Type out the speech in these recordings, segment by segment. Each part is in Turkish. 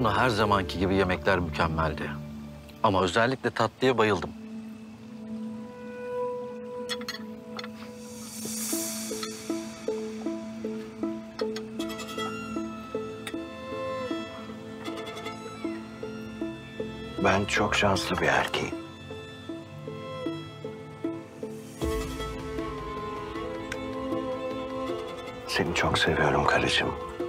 Suna her zamanki gibi yemekler mükemmeldi. Ama özellikle tatlıya bayıldım. Ben çok şanslı bir erkeğim. Seni çok seviyorum karıcığım.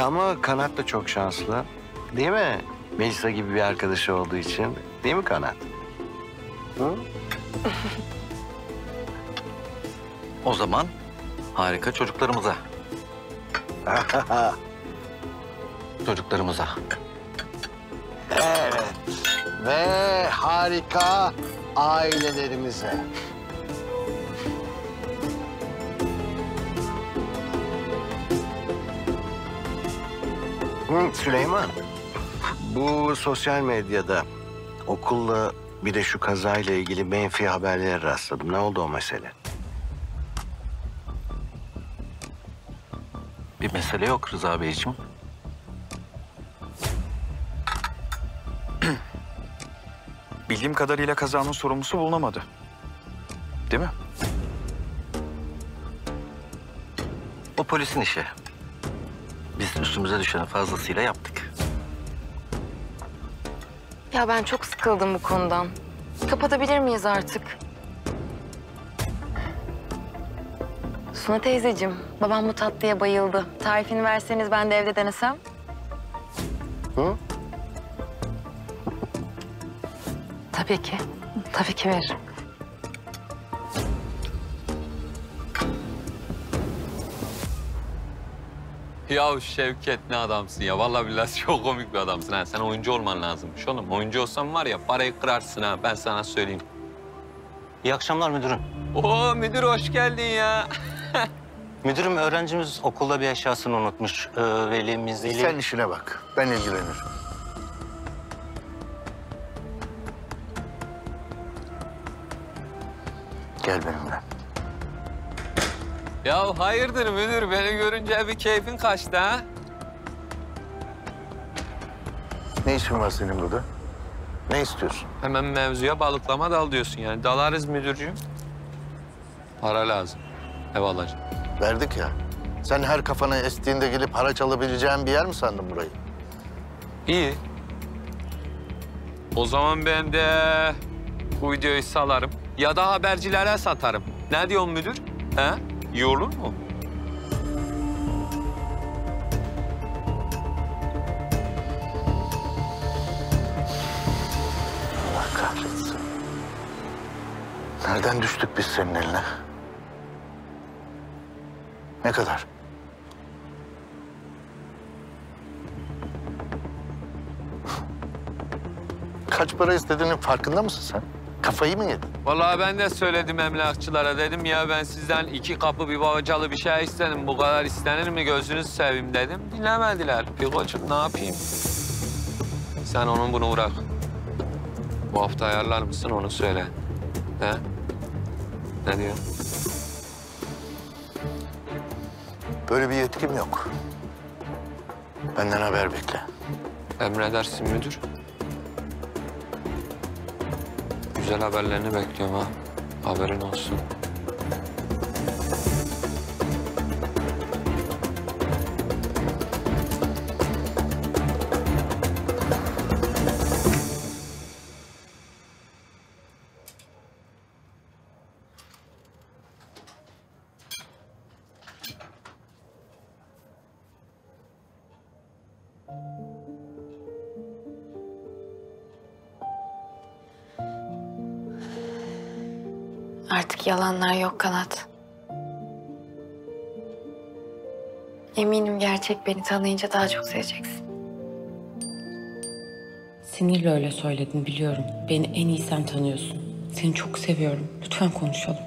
Ama Kanat da çok şanslı. Değil mi? Melisa gibi bir arkadaşı olduğu için. Değil mi Kanat? Hı? O zaman harika çocuklarımıza. Çocuklarımıza. Evet. Ve harika ailelerimize. Hı, Süleyman, bu sosyal medyada okulla bir de şu kazayla ilgili menfi haberlere rastladım. Ne oldu o mesele? Bir mesele yok Rıza Beyciğim. Bildiğim kadarıyla kazanın sorumlusu bulunamadı. Değil mi? O polisin işi. Biz üstümüze düşeni fazlasıyla yaptık. Ya ben çok sıkıldım bu konudan. Kapatabilir miyiz artık? Suna teyzeciğim, babam bu tatlıya bayıldı. Tarifini verseniz ben de evde denesem. Hı? Tabii ki. Tabii ki veririm. Ya Şevket ne adamsın ya. Vallahi billahi çok komik bir adamsın ha. Sen oyuncu olman lazımmış oğlum. Oyuncu olsan var ya parayı kırarsın ha. Ben sana söyleyeyim. İyi akşamlar müdürüm. Oo müdür hoş geldin ya. Müdürüm öğrencimiz okulda bir eşyasını unutmuş. Ee, velimiz... Veli... Sen işine bak. Ben ilgilenirim. Gel benimle. Ya hayırdır müdür? Beni görünce bir keyfin kaçtı ha. Ne işin var senin burada? Ne istiyorsun? Hemen mevzuya balıklama dal diyorsun yani. Dalarız müdürcüğüm. Para lazım. Alacağım. Verdik ya. Sen her kafana estiğinde gelip haraç alabileceğin bir yer mi sandın burayı? İyi. O zaman ben de bu videoyu salarım. Ya da habercilere satarım. Ne diyorsun müdür? He? İyi olur mu? Allah kahretsin. Nereden düştük biz senin eline? Ne kadar? Kaç para istediğinin farkında mısın sen? Kafayı mı yedin? Vallahi ben de söyledim emlakçılara. Dedim ya ben sizden iki kapı bir babacalı bir şey istedim. Bu kadar istenir mi gözünüzü seveyim dedim. Dinlemediler. Pikocuğum ne yapayım? Sen onun bunu bırak. Bu hafta ayarlar mısın onu söyle. He? Ne diyor? Böyle bir yetkim yok. Benden haber bekle. Emredersin müdür. Güzel haberlerini bekliyorum ha. Haberin olsun. Yalanlar yok Kanat. Eminim gerçek beni tanıyınca daha çok seveceksin. Sinirle öyle söyledin biliyorum. Beni en iyi sen tanıyorsun. Seni çok seviyorum. Lütfen konuşalım.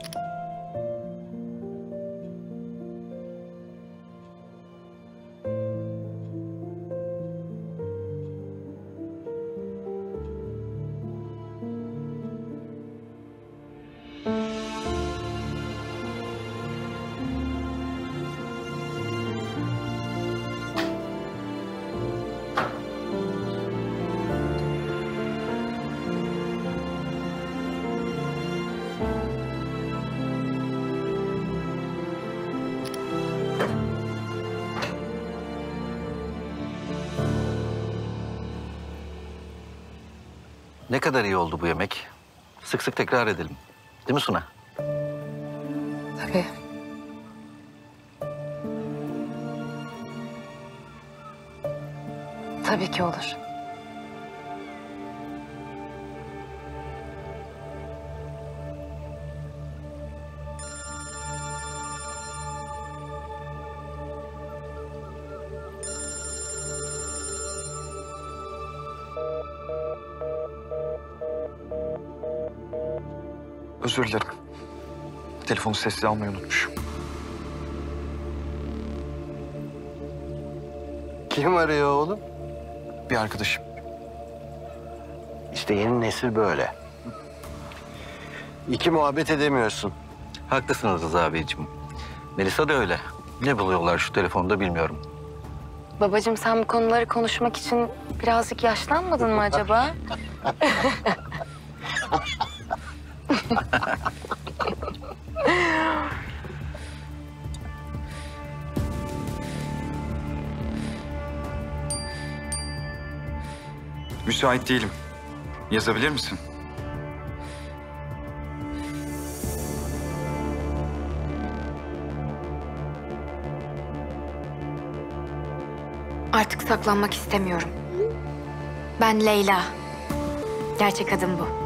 Ne kadar iyi oldu bu yemek. Sık sık tekrar edelim. Değil mi Suna? Tabii. Tabii ki olur. Özür dilerim. Telefonu sessiz almayı unutmuşum. Kim arıyor oğlum? Bir arkadaşım. İşte yeni nesil böyle. İki muhabbet edemiyorsun. Haklısınız Rıza Beyciğim. Melisa da öyle. Ne buluyorlar şu telefonda bilmiyorum. Babacığım sen bu konuları konuşmak için birazcık yaşlanmadın mı acaba? Müsait değilim. Yazabilir misin? Artık saklanmak istemiyorum. Ben Leyla. Gerçek adım bu.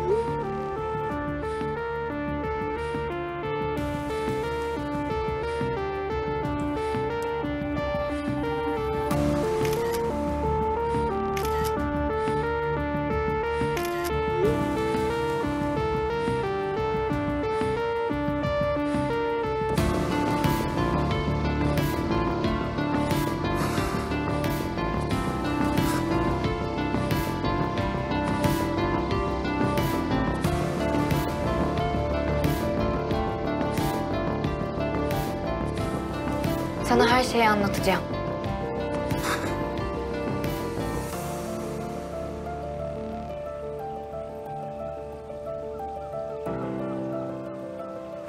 Anlatacağım.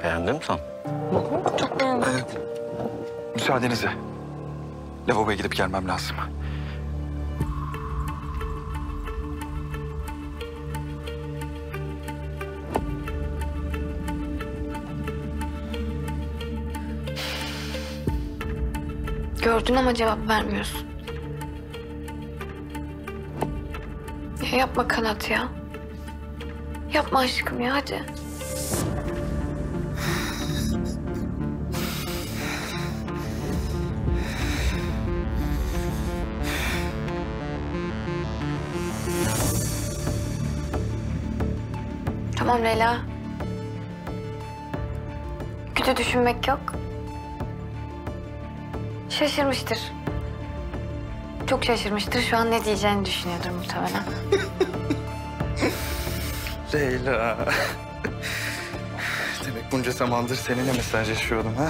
Beğendin mi sen? Çok beğendim. Müsaadenizle. Lavaboya gidip gelmem lazım. Gördün ama cevap vermiyorsun. Ya yapma Kanat ya. Yapma aşkım ya hadi. Tamam Leyla. Kötü düşünmek yok. Şaşırmıştır. Çok şaşırmıştır. Şu an ne diyeceğini düşünüyordur muhtemelen. Leyla. Demek bunca zamandır seninle mesajlaşıyordum ha?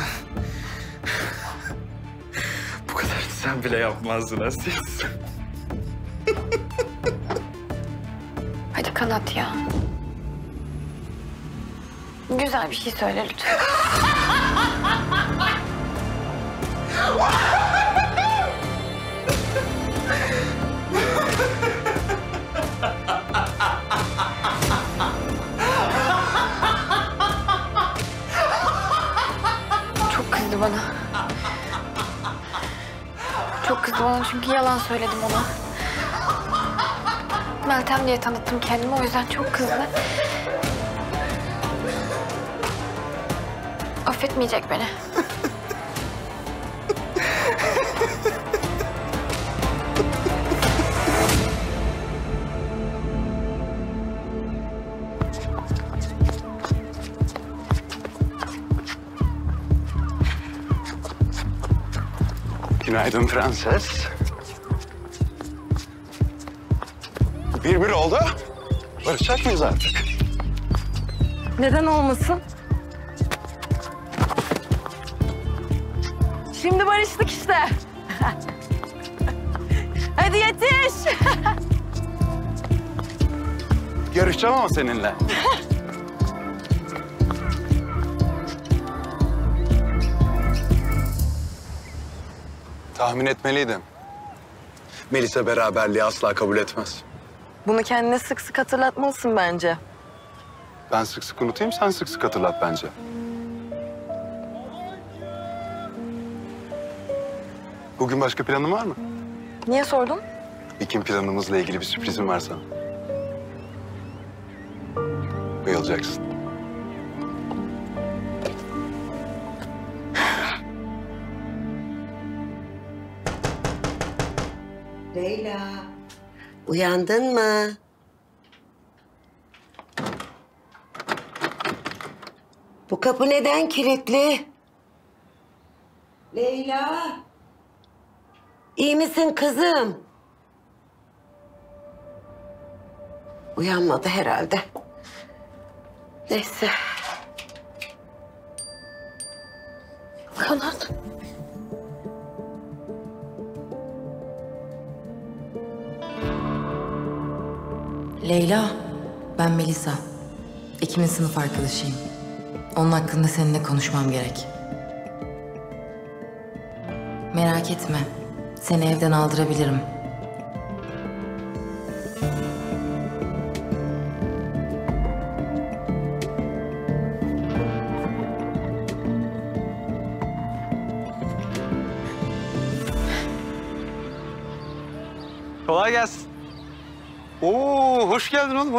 Bu kadar sen bile yapmazdın Aziz. Hadi kanat ya. Güzel bir şey söyle lütfen. Bana çünkü yalan söyledim ona. Meltem diye tanıttım kendimi o yüzden çok kızdı. Affetmeyecek beni. Günaydın prenses. Bir bir oldu. Barışacak mıyız artık? Neden olmasın? Şimdi barıştık işte. Hadi yetiş. Yarışacağım ama seninle. Tahmin etmeliydim. Melisa beraberliği asla kabul etmez. Bunu kendine sık sık hatırlatmalısın bence. Ben sık sık unutayım, sen sık sık hatırlat bence. Bugün başka planın var mı? Niye sordun? İkin planımızla ilgili bir sürprizim var sana. Bayılacaksın. Leyla, uyandın mı? Bu kapı neden kilitli? Leyla. İyi misin kızım? Uyanmadı herhalde. Neyse. Leyla, ben Melisa. Ekimin sınıf arkadaşıyım. Onun hakkında seninle konuşmam gerek. Merak etme. Seni evden aldırabilirim.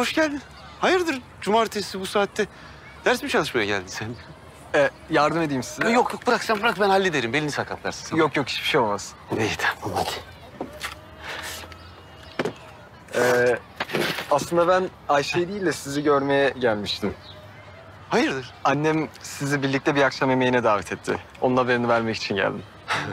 Hoş geldin. Hayırdır cumartesi bu saatte? Ders mi çalışmaya geldin sen? Ee, yardım edeyim size. Yok yok bırak sen bırak ben hallederim. Belini sakatlarsın. sen. Yok yok hiçbir şey olmaz. İyi tamam hadi. Ee, aslında ben Ayşe'yi değil de sizi görmeye gelmiştim. Hayırdır? Annem sizi birlikte bir akşam yemeğine davet etti. Onun haberini vermek için geldim.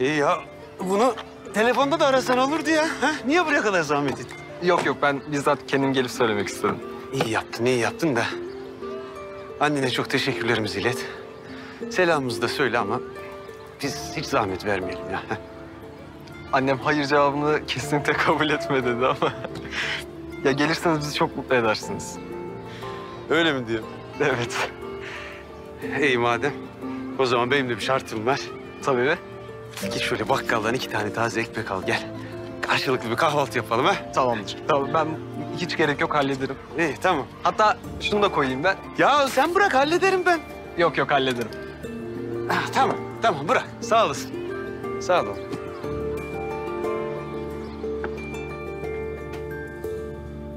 İyi ya bunu telefonda da arasan olurdu ya. Ha? Niye buraya kadar zahmet ettin? Yok yok ben bizzat kendim gelip söylemek istedim. İyi yaptın, iyi yaptın da. Annene çok teşekkürlerimizi ilet. Selamımızı da söyle ama biz hiç zahmet vermeyelim ya. Annem hayır cevabını kesinlikle kabul etme dedi ama... ya gelirseniz bizi çok mutlu edersiniz. Öyle mi diyor? Evet. İyi madem. O zaman benim de bir şartım var. Tabii. Git şöyle bakkaldan iki tane taze ekmek al gel. Karşılıklı bir kahvaltı yapalım ha. Tamamdır. Tamam ben hiç gerek yok hallederim. İyi tamam. Hatta şunu da koyayım ben. Ya sen bırak hallederim ben. Yok yok hallederim. Ah, tamam tamam bırak. Sağ olasın. Sağ ol.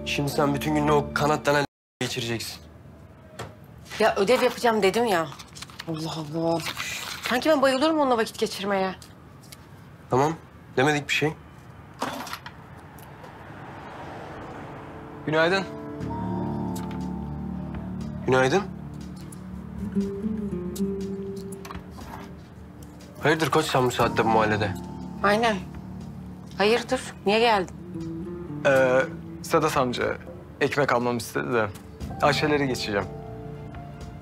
Şimdi sen bütün gününü o kanat denen geçireceksin. Ya ödev yapacağım dedim ya. Allah Allah. Sanki ben bayılıyorum onunla vakit geçirmeye. Tamam. Demedik bir şey. Günaydın. Günaydın. Hayırdır koç sen bu saatte bu mahallede? Aynen. Hayırdır? Niye geldin? Ee, Sedat amca ekmek almamı istedi de Ayşe'lere geçeceğim.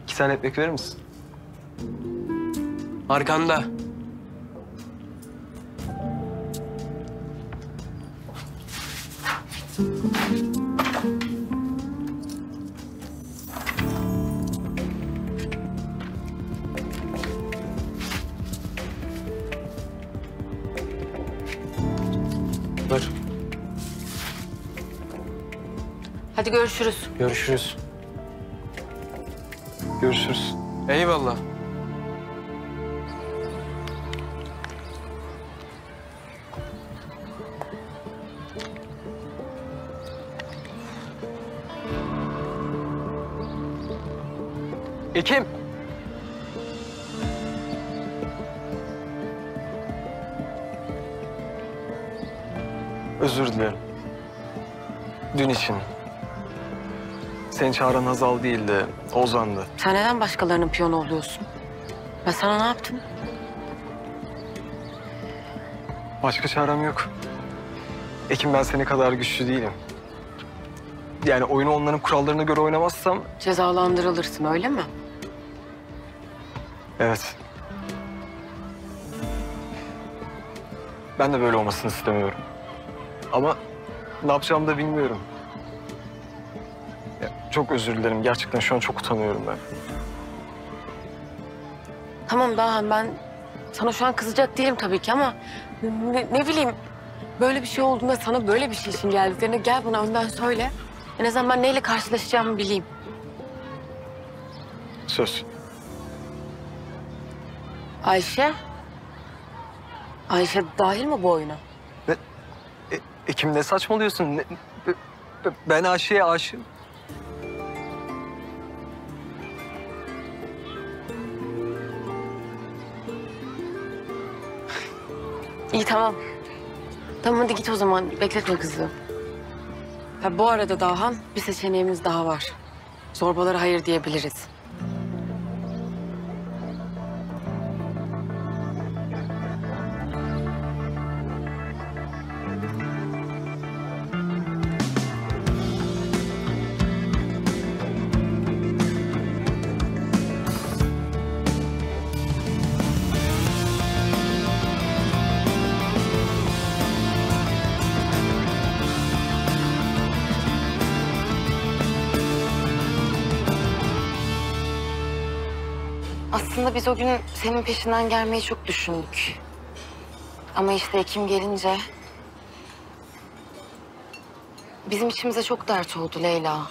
İki tane ekmek verir misin? Arkanda. Ver. Hadi görüşürüz. Görüşürüz. Görüşürüz. Eyvallah. Ekim. Özür dilerim. Dün için. Seni çağıran Hazal değildi, Ozan'dı. Sen neden başkalarının piyonu oluyorsun? Ben sana ne yaptım? Başka çarem yok. Ekim ben seni kadar güçlü değilim. Yani oyunu onların kurallarına göre oynamazsam Cezalandırılırsın öyle mi? Evet. Ben de böyle olmasını istemiyorum. Ama ne yapacağımı da bilmiyorum. Ya, çok özür dilerim. Gerçekten şu an çok utanıyorum ben. Tamam Dahan ben sana şu an kızacak değilim tabii ki ama ne, ne bileyim böyle bir şey olduğunda sana böyle bir şey için geldiklerinde gel bana önden söyle. En azından ben neyle karşılaşacağımı bileyim. Söz. Ayşe? Ayşe dahil mi bu oyuna? E, Ekim ne saçmalıyorsun? Ne- be- be- ben Ayşe'ye aşığım. İyi tamam. Tamam hadi git o zaman. Bekletme kızı. Ha, bu arada Dahan bir seçeneğimiz daha var. Zorbalara hayır diyebiliriz. Aslında biz o gün senin peşinden gelmeyi çok düşündük. Ama işte Ekim gelince... Bizim içimize çok dert oldu Leyla.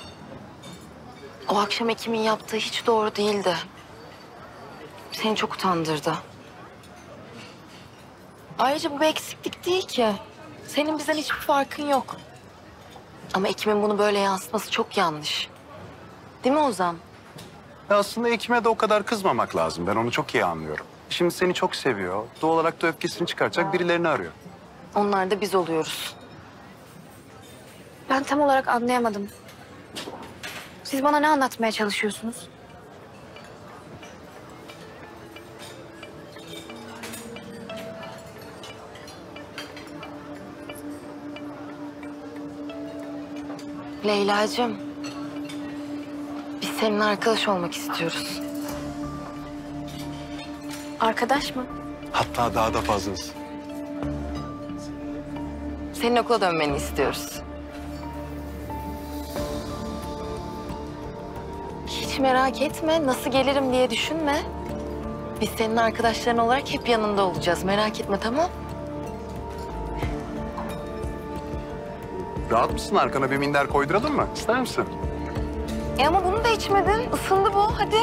O akşam Ekim'in yaptığı hiç doğru değildi. Seni çok utandırdı. Ayrıca bu bir eksiklik değil ki. Senin bizden hiçbir farkın yok. Ama Ekim'in bunu böyle yansıtması çok yanlış. Değil mi Ozan? Ya aslında Ekim'e de o kadar kızmamak lazım. Ben onu çok iyi anlıyorum. Şimdi seni çok seviyor. Doğal olarak da öfkesini çıkaracak birilerini arıyor. Onlar da biz oluyoruz. Ben tam olarak anlayamadım. Siz bana ne anlatmaya çalışıyorsunuz? Leyla'cığım. Seninle arkadaş olmak istiyoruz. Arkadaş mı? Hatta daha da fazlası. Senin okula dönmeni istiyoruz. Hiç merak etme. Nasıl gelirim diye düşünme. Biz senin arkadaşların olarak hep yanında olacağız. Merak etme tamam? Rahat mısın? Arkana bir minder koyduralım mı? İster misin? E ama da içmedin. Isındı bu. Hadi.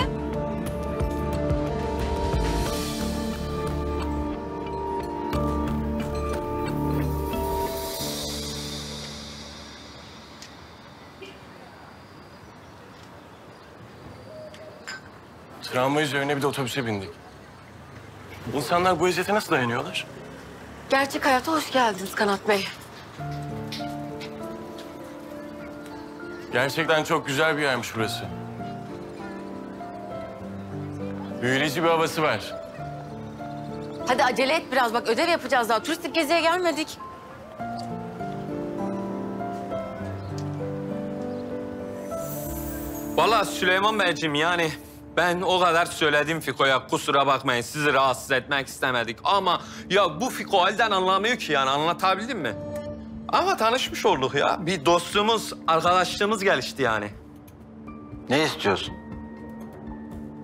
Tramvay üzerine bir de otobüse bindik. İnsanlar bu eziyete nasıl dayanıyorlar? Gerçek hayata hoş geldiniz Kanat Bey. Gerçekten çok güzel bir yermiş burası. Büyüleyici bir havası var. Hadi acele et biraz bak ödev yapacağız daha. Turistik geziye gelmedik. Vallahi Süleyman Beyciğim yani ben o kadar söyledim Fiko'ya kusura bakmayın sizi rahatsız etmek istemedik ama ya bu Fiko halden anlamıyor ki yani anlatabildim mi? Ama tanışmış olduk ya. Bir dostluğumuz, arkadaşlığımız gelişti yani. Ne istiyorsun?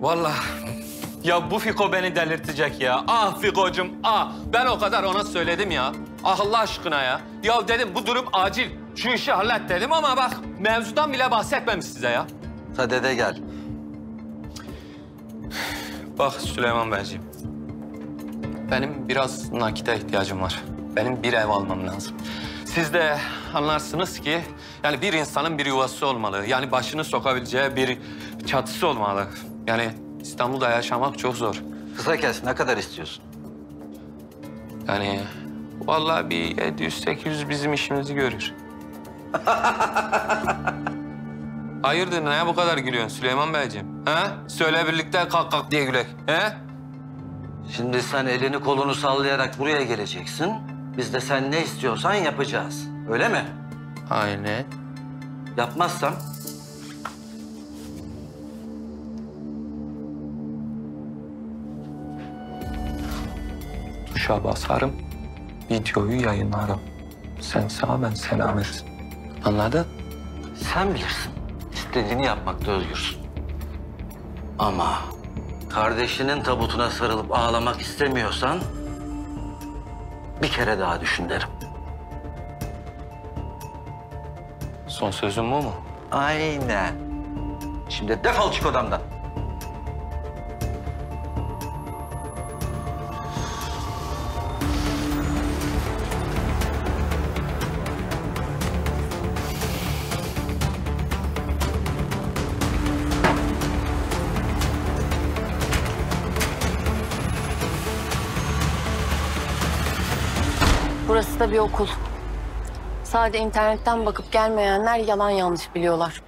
Vallahi ya bu Fiko beni delirtecek ya. Ah Fiko'cum ah. Ben o kadar ona söyledim ya. Ah Allah aşkına ya. Ya dedim bu durum acil. Şu işi hallet dedim ama bak mevzudan bile bahsetmemiş size ya. Sadede gel. Bak Süleyman Beyciğim. Benim biraz nakite ihtiyacım var. Benim bir ev almam lazım. Siz de anlarsınız ki yani bir insanın bir yuvası olmalı. Yani başını sokabileceği bir çatısı olmalı. Yani İstanbul'da yaşamak çok zor. Kısa kes. Ne kadar istiyorsun? Yani vallahi bir 700-800 bizim işimizi görür. Hayırdır neye bu kadar gülüyorsun Süleyman Beyciğim? He? Söyle birlikte kalk kalk diye gülek. He? Şimdi sen elini kolunu sallayarak buraya geleceksin. Biz de sen ne istiyorsan yapacağız. Öyle mi? Aynen. Yapmazsam Tuşa basarım, videoyu yayınlarım. Sen sağ, ben selamet. Anladın? sen bilirsin. İstediğini yapmakta özgürsün. Ama kardeşinin tabutuna sarılıp ağlamak istemiyorsan bir kere daha düşün derim. Son sözüm bu mu? Aynen. Şimdi defol çık odamdan. Bir okul. Sadece internetten bakıp gelmeyenler yalan yanlış biliyorlar.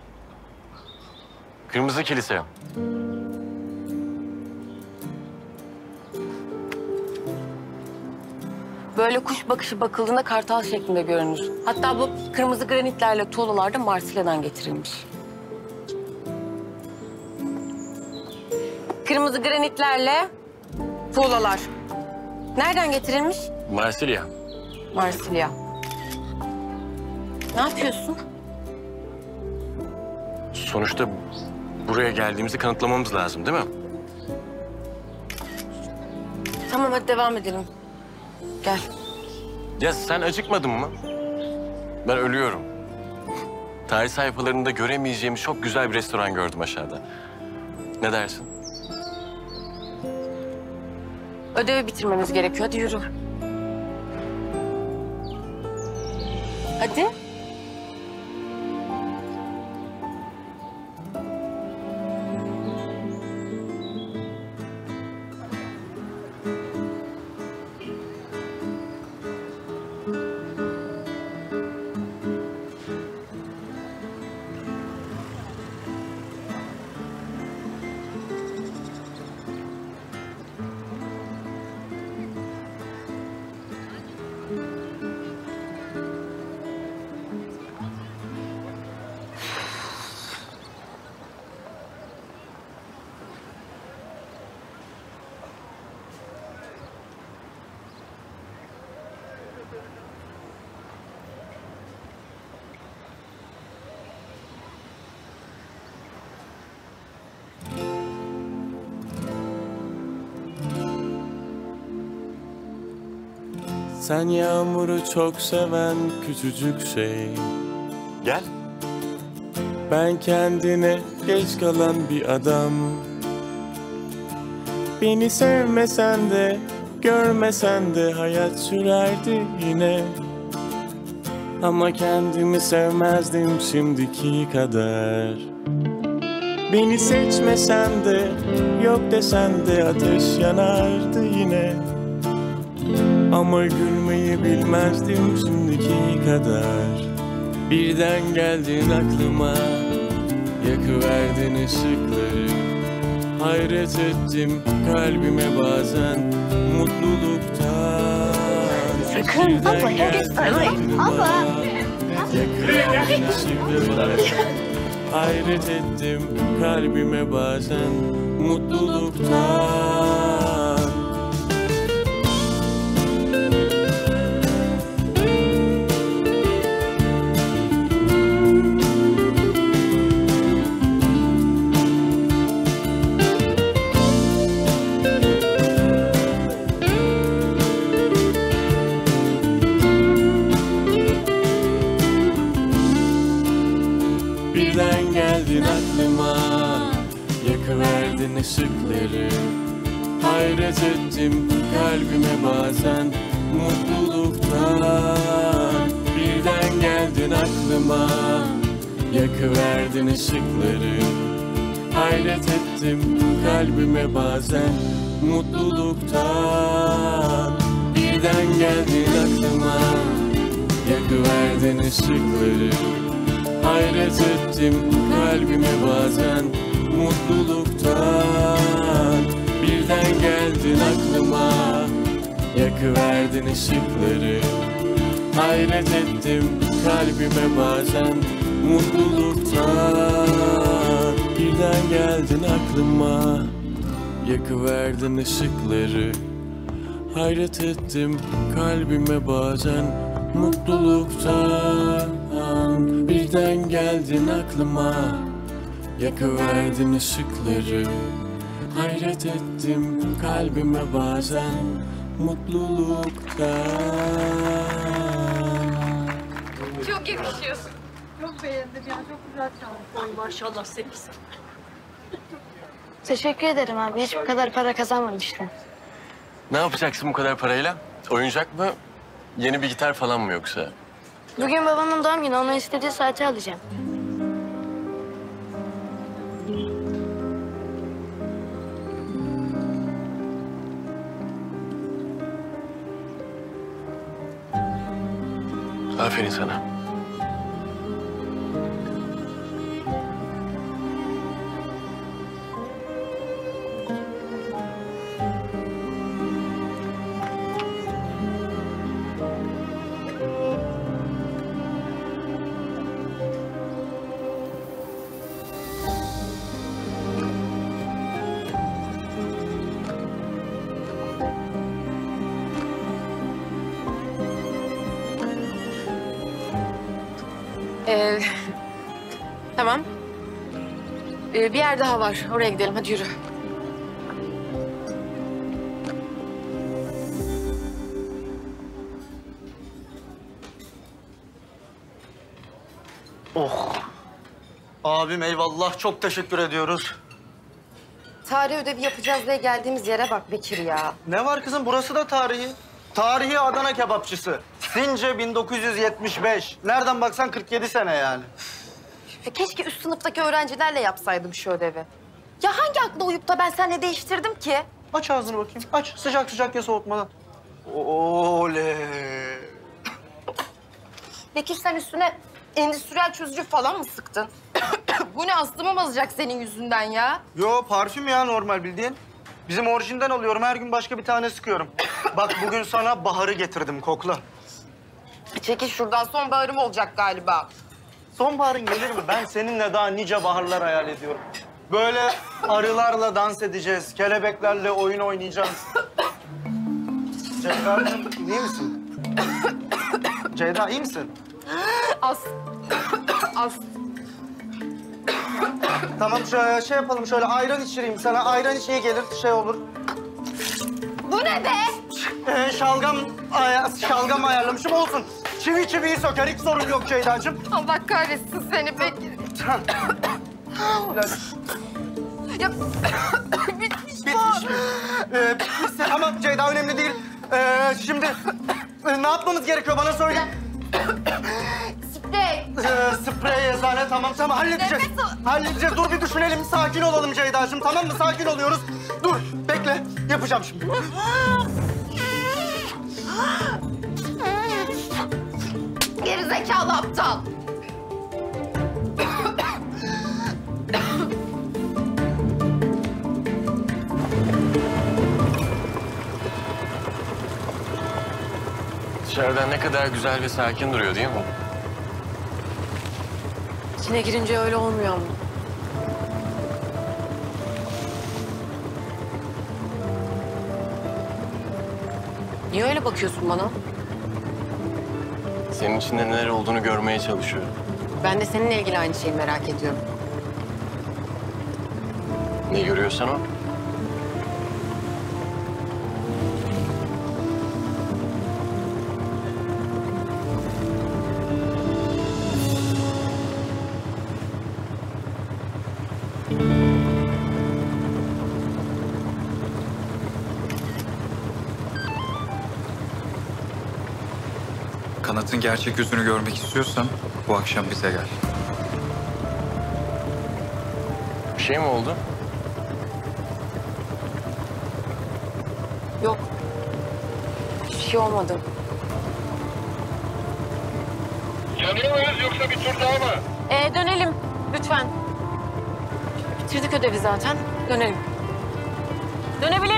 Kırmızı kilise. Böyle kuş bakışı bakıldığında kartal şeklinde görünür. Hatta bu kırmızı granitlerle tuğlalar da Marsilya'dan getirilmiş. Kırmızı granitlerle tuğlalar. Nereden getirilmiş? Marsilya. Marsilya. Ne yapıyorsun? Sonuçta buraya geldiğimizi kanıtlamamız lazım değil mi? Tamam hadi devam edelim. Gel. Ya sen acıkmadın mı? Ben ölüyorum. Tarih sayfalarında göremeyeceğimiz çok güzel bir restoran gördüm aşağıda. Ne dersin? Ödevi bitirmemiz gerekiyor. Hadi yürü. Hadi. Sen yağmuru çok seven küçücük şey. Gel. Ben kendine geç kalan bir adam. Beni sevmesen de görmesen de hayat sürerdi yine. Ama kendimi sevmezdim şimdiki kadar. Beni seçmesen de yok desen de ateş yanardı yine Ama gülmeyi bilmezdim şimdiki kadar. Birden geldin aklıma Yakıverdin ışıkları. Hayret ettim kalbime bazen Mutluluktan. Sakın. Baba. Baba. Yakıverdin ışıkları. Hayret ettim kalbime bazen Mutluluktan Birden geldin aklıma Yakıverdin ışıkları. Hayret ettim kalbime bazen Mutluluktan. Birden geldin aklıma Yakıverdin ışıkları. Hayret ettim kalbime bazen Mutluluktan. Birden geldin aklıma Yakıverdin ışıkları Hayret ettim kalbime bazen mutluluktan. Birden geldin aklıma Yakıverdin ışıkları. Hayret ettim kalbime bazen Mutluluktan. Birden geldin aklıma Yakıverdin ışıkları. Hayret ettim kalbime bazen Mutluluktan Birden geldin aklıma Yakıverdin ışıkları Hayret ettim kalbime bazen Mutluluktan Çok yakışıyorsun. Çok beğendim ya. Çok güzel çaldın. Maşallah sekiz. Teşekkür ederim abi. Hiç bu kadar para kazanmamıştım. Ne yapacaksın bu kadar parayla? Oyuncak mı? Yeni bir gitar falan mı yoksa? Bugün babamın doğum günü. Onun istediği saati alacağım. Aferin sana. Ee, bir yer daha var. Oraya gidelim. Hadi yürü. Oh. Abim eyvallah çok teşekkür ediyoruz. Tarih ödevi yapacağız diye geldiğimiz yere bak Bekir ya. Ne var kızım burası da tarihi. Tarihi Adana kebapçısı. Since 1975. Nereden baksan 47 sene yani. Ya keşke üst sınıftaki öğrencilerle yapsaydım şu ödevi. Ya hangi akla uyup da ben seninle değiştirdim ki? Aç ağzını bakayım. Aç sıcak sıcak ye soğutmadan. Oley. Bekir sen üstüne endüstriyel çözücü falan mı sıktın? Bu ne astımı bozacak senin yüzünden ya. Yo parfüm ya normal bildiğin. Bizim orijinden alıyorum. Her gün başka bir tane sıkıyorum. Bak bugün sana baharı getirdim. Kokla. Çekil şuradan sonbaharım olacak galiba. Sonbaharın gelir mi? Ben seninle daha nice baharlar hayal ediyorum. Böyle arılarla dans edeceğiz. Kelebeklerle oyun oynayacağız. Ceyda'cığım iyi misin? Ceyda iyi misin? As. As. Tamam şöyle şey yapalım şöyle ayran içireyim sana. Ayran iç iyi gelir şey olur. Bu ne be? Ee, şalgam, aya, şalgam ayarlamışım olsun. Çivi çiviyi söker hiç sorun yok Ceyda'cığım. Allah kahretsin seni Bekir. ya bitmiş bu. Ee, bitmişse ama Ceyda önemli değil. Ee, şimdi e, ne yapmamız gerekiyor bana söyle. Sprey. Ee, sprey eczane tamam tamam halledeceğiz. Nefes al. Halledeceğiz dur bir düşünelim sakin olalım Ceyda'cığım tamam mı sakin oluyoruz. Dur bekle yapacağım şimdi. Gerizekalı aptal. Dışarıdan ne kadar güzel ve sakin duruyor değil mi? İçine girince öyle olmuyor ama. Niye öyle bakıyorsun bana? Senin içinde neler olduğunu görmeye çalışıyorum. Ben de seninle ilgili aynı şeyi merak ediyorum. Ne görüyorsan o. Kanat'ın gerçek yüzünü görmek istiyorsan bu akşam bize gel. Bir şey mi oldu? Yok. Hiçbir şey olmadı. Yanıyor muyuz yoksa bir tur daha mı? Ee, dönelim lütfen. Bitirdik ödevi zaten. Dönelim. Dönebilir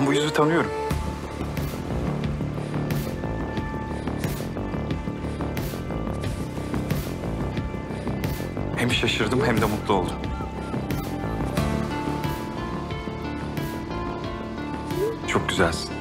Ben bu yüzü tanıyorum. Hem şaşırdım hem de mutlu oldum. Çok güzelsin.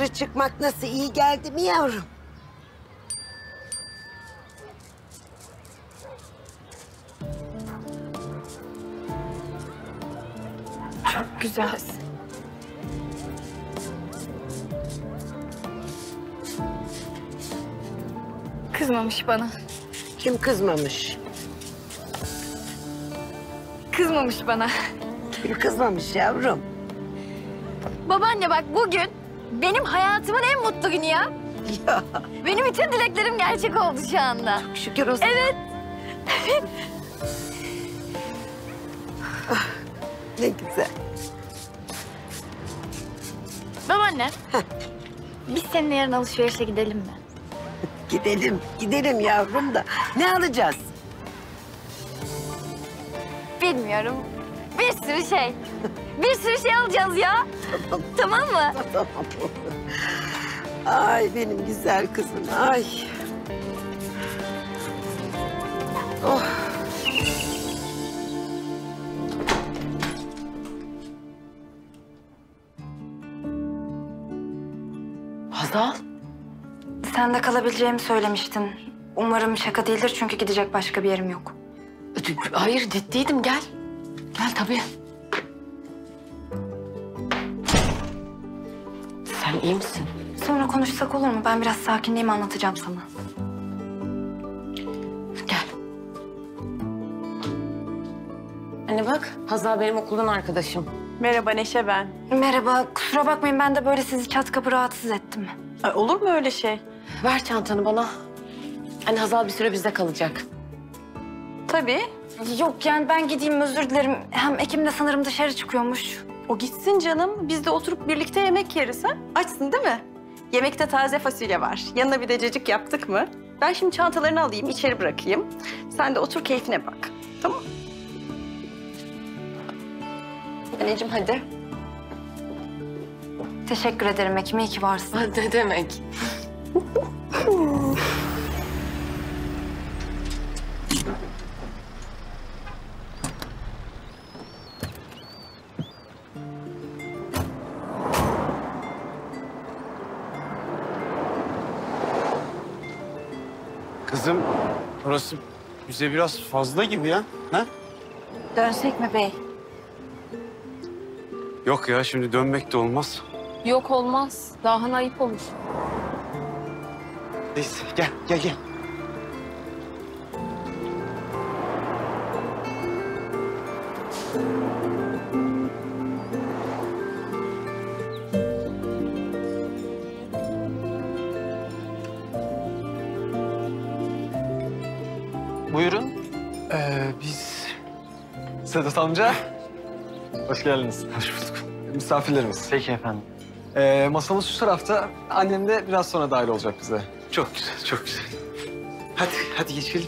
Dışarı çıkmak nasıl iyi geldi mi yavrum? Çok güzelsin. Kızmamış bana. Kim kızmamış? Kızmamış bana. Kim kızmamış yavrum? Babaanne bak bugün benim hayatımın en mutlu günü ya. Ya. Benim bütün dileklerim gerçek oldu şu anda. Şükür olsun. Evet. Ne güzel. Babaanne. Biz seninle yarın alışverişe gidelim mi? Gidelim, gidelim yavrum da. Ne alacağız? Bilmiyorum. Bir sürü şey. Bir sürü şey alacağız ya. tamam mı? Tamam. Ay benim güzel kızım, ay. Oh. Hazal? Sen de kalabileceğimi söylemiştin. Umarım şaka değildir çünkü gidecek başka bir yerim yok. Hayır ciddiydim gel. Gel tabii. Sen iyi misin? Sonra konuşsak olur mu? Ben biraz sakinliğimi anlatacağım sana. Anne bak Hazal benim okuldan arkadaşım. Merhaba Neşe ben. Merhaba. Kusura bakmayın ben de böyle sizi çat kapı rahatsız ettim. olur mu öyle şey? Ver çantanı bana. Anne Hazal bir süre bizde kalacak. Tabii. Yok yani ben gideyim özür dilerim. Hem Ekim de sanırım dışarı çıkıyormuş. O gitsin canım. Biz de oturup birlikte yemek yeriz ha? Açsın değil mi? Yemekte taze fasulye var. Yanına bir de cacık yaptık mı? Ben şimdi çantalarını alayım, içeri bırakayım. Sen de otur keyfine bak. Tamam Anneciğim hadi. Teşekkür ederim Ekim. İyi ki varsın. Ne demek? orası bize biraz fazla gibi ya. Ha? Dönsek mi bey? Yok ya şimdi dönmek de olmaz. Yok olmaz. Daha ayıp olur. Neyse gel gel gel. Buyurun. Amca. Hoş geldiniz. Hoş bulduk. Misafirlerimiz. Peki efendim. Ee, masamız şu tarafta. Annem de biraz sonra dahil olacak bize. Çok güzel, çok güzel. Hadi, hadi geçelim.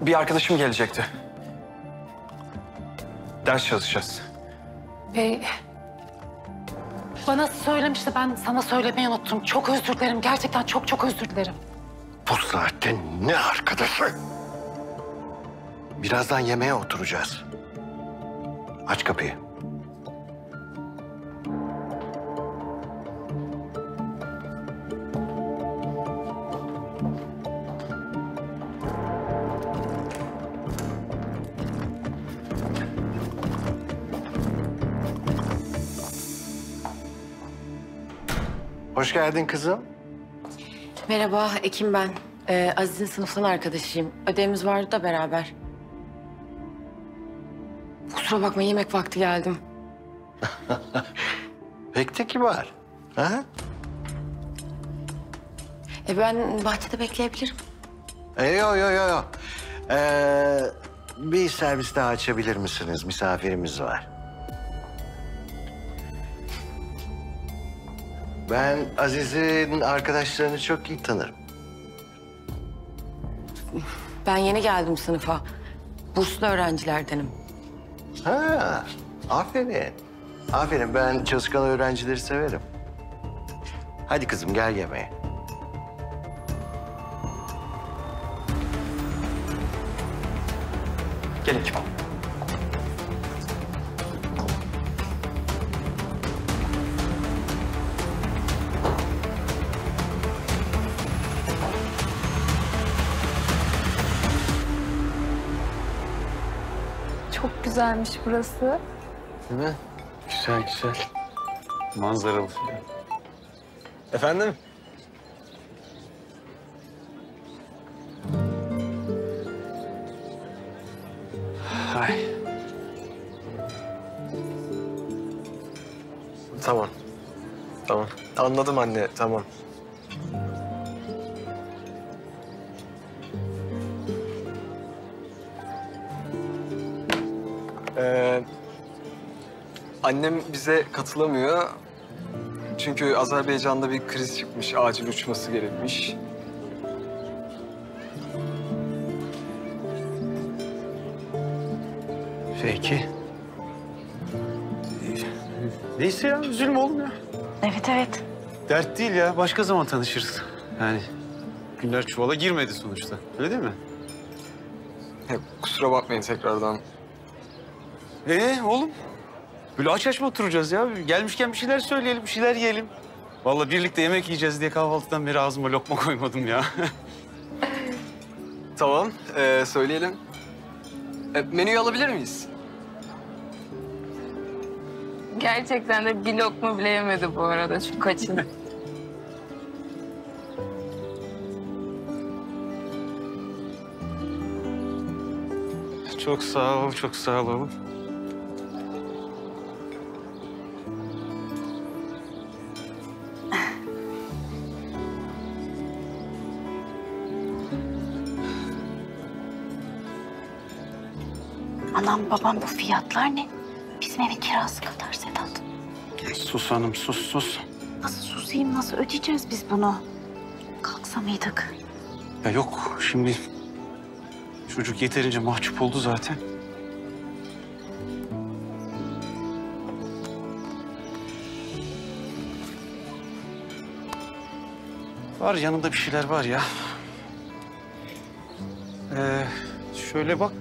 Bir arkadaşım gelecekti. Ders çalışacağız. Bey... Bana söylemişti ben sana söylemeyi unuttum. Çok özür dilerim. Gerçekten çok çok özür dilerim. Bu saatte ne arkadaşı? Birazdan yemeğe oturacağız. Aç kapıyı. Hoş geldin kızım. Merhaba, Ekim ben. Ee, Aziz'in sınıftan arkadaşıyım. Ödevimiz vardı da beraber. Kusura bakma, yemek vakti geldim. Pek de kibar. Ha? E ben bahçede bekleyebilirim. E, yo yo yo yo. Ee, bir servis daha açabilir misiniz? Misafirimiz var. Ben Aziz'in arkadaşlarını çok iyi tanırım. Ben yeni geldim sınıfa. Burslu öğrencilerdenim. Ha, aferin. Aferin, ben çalışkan öğrencileri severim. Hadi kızım gel yemeğe. Gelin Ekim. Güzelmiş burası. Değil mi? Güzel güzel. Manzaralı. Efendim? Ay. Tamam. Tamam. Anladım anne, tamam. Annem bize katılamıyor. Çünkü Azerbaycan'da bir kriz çıkmış, acil uçması gerekmiş. Peki. Neyse ya üzülme oğlum ya. Evet evet. Dert değil ya başka zaman tanışırız. Yani günler çuvala girmedi sonuçta. Öyle değil mi? Ya, kusura bakmayın tekrardan. Ee oğlum böyle aç aç mı oturacağız ya? Gelmişken bir şeyler söyleyelim, bir şeyler yiyelim. Vallahi birlikte yemek yiyeceğiz diye kahvaltıdan beri ağzıma lokma koymadım ya. Tamam, ee, söyleyelim. E, menüyü alabilir miyiz? Gerçekten de bir lokma bile yemedi bu arada. Çok kaçın. çok sağ ol, çok sağ ol oğlum. Anam babam bu fiyatlar ne? Bizim evin kirası kadar Sedat. Sus hanım, sus sus. Nasıl susayım, nasıl ödeyeceğiz biz bunu? Kalksa mıydık? Ya yok şimdi çocuk yeterince mahcup oldu zaten. Var yanında bir şeyler var ya. Ee, şöyle bak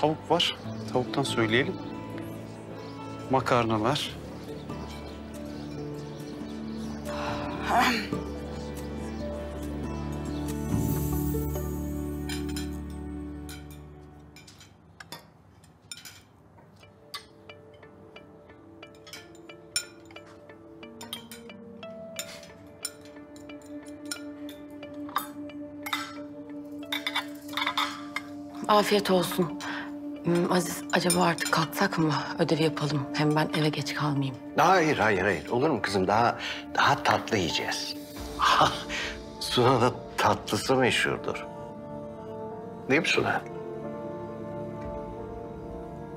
tavuk var. Tavuktan söyleyelim. Makarnalar. Afiyet olsun. Hmm, Aziz, acaba artık kalksak mı? Ödevi yapalım. Hem ben eve geç kalmayayım. Hayır, hayır, hayır. Olur mu kızım? Daha daha tatlı yiyeceğiz. Suna'da tatlısı meşhurdur. Değil mi Suna?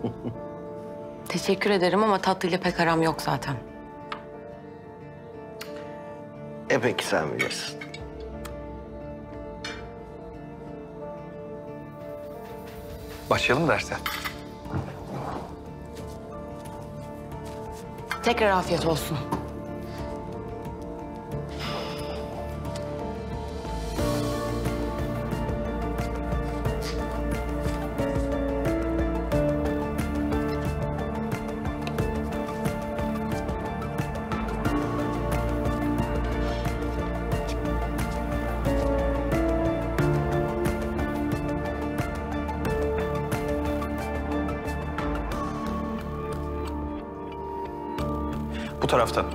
Teşekkür ederim ama tatlıyla pek aram yok zaten. E peki sen bilirsin. Başlayalım derse. Tekrar afiyet olsun. taraftan.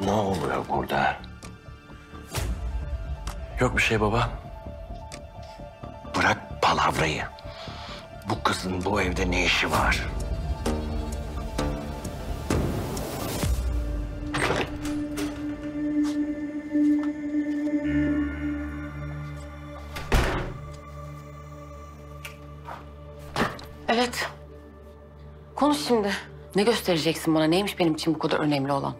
Ne oluyor burada? Yok bir şey baba. Evde ne işi var? Evet. Konuş şimdi. Ne göstereceksin bana? Neymiş benim için bu kadar önemli olan?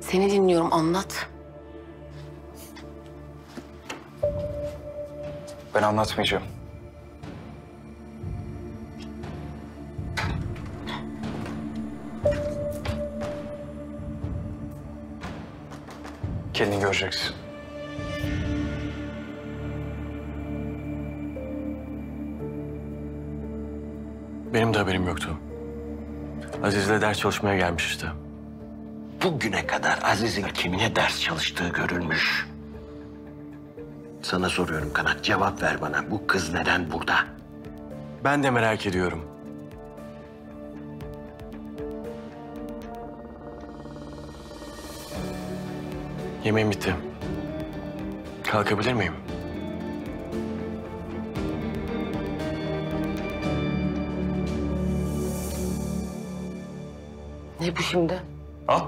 Seni dinliyorum, anlat. Ben anlatmayacağım. Kendin göreceksin. Benim de haberim yoktu. Aziz'le ders çalışmaya gelmiş işte. Bugüne kadar Aziz'in kimine ders çalıştığı görülmüş. Sana soruyorum Kanat, cevap ver bana. Bu kız neden burada? Ben de merak ediyorum. Yemeğim bitti. Kalkabilir miyim? Ne bu şimdi? Al.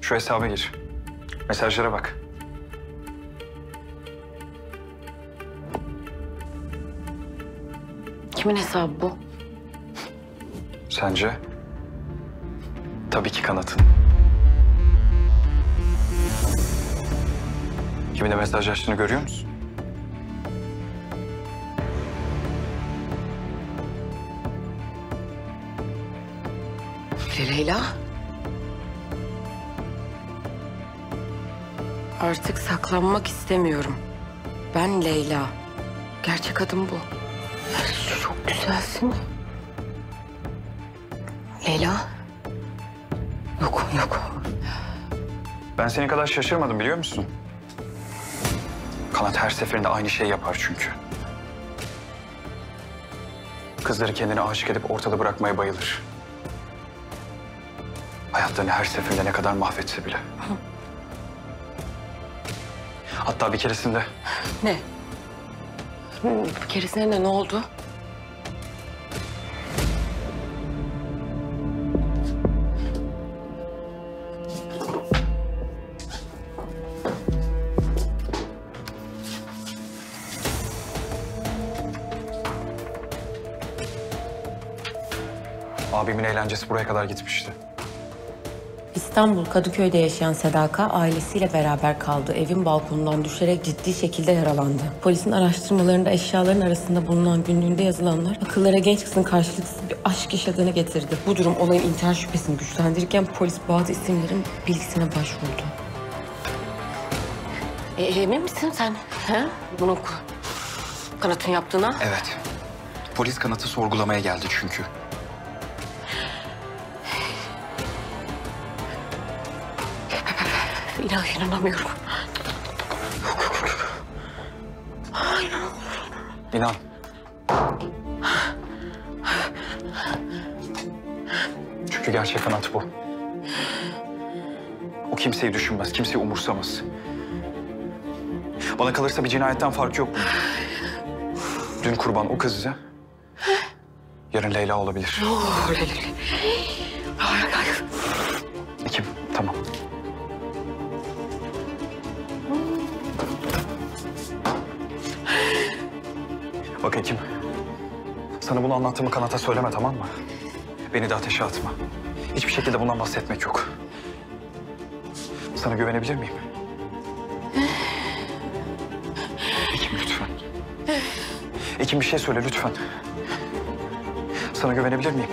Şu hesaba gir. Mesajlara bak. Kimin hesabı bu? Sence? Tabii ki kanatın. Kiminle mesajlaştığını görüyor musun? Leyla. Artık saklanmak istemiyorum. Ben Leyla. Gerçek adım bu. Çok güzelsin. Leyla. Yok, yok. Ben senin kadar şaşırmadım biliyor musun? Kanat her seferinde aynı şeyi yapar çünkü. Kızları kendine aşık edip ortada bırakmaya bayılır. Hayatlarını her seferinde ne kadar mahvetse bile. Hatta bir keresinde Ne? Bir keresinde ne, ne oldu? Abimin eğlencesi buraya kadar gitmişti. İstanbul Kadıköy'de yaşayan Sedaka ailesiyle beraber kaldığı evin balkonundan düşerek ciddi şekilde yaralandı. Polisin araştırmalarında eşyaların arasında bulunan günlüğünde yazılanlar akıllara genç kızın karşılıksız bir aşk yaşadığını getirdi. Bu durum olayın intihar şüphesini güçlendirirken polis bazı isimlerin bilgisine başvurdu. E, emin misin sen? He? Bunu kanatın yaptığına? Evet. Polis kanatı sorgulamaya geldi çünkü. İnan, inanamıyorum. Ay, inanamıyorum. İnan. Çünkü gerçek kanat bu. O kimseyi düşünmez, kimseyi umursamaz. Bana kalırsa bir cinayetten farkı yok. Dün kurban o kızdı. Yarın Leyla olabilir. Ne olur Leyla. Sana bunu anlattığımı kanata söyleme tamam mı? Beni de ateşe atma. Hiçbir şekilde bundan bahsetmek yok. Sana güvenebilir miyim? Ekim lütfen. Ekim bir şey söyle lütfen. Sana güvenebilir miyim?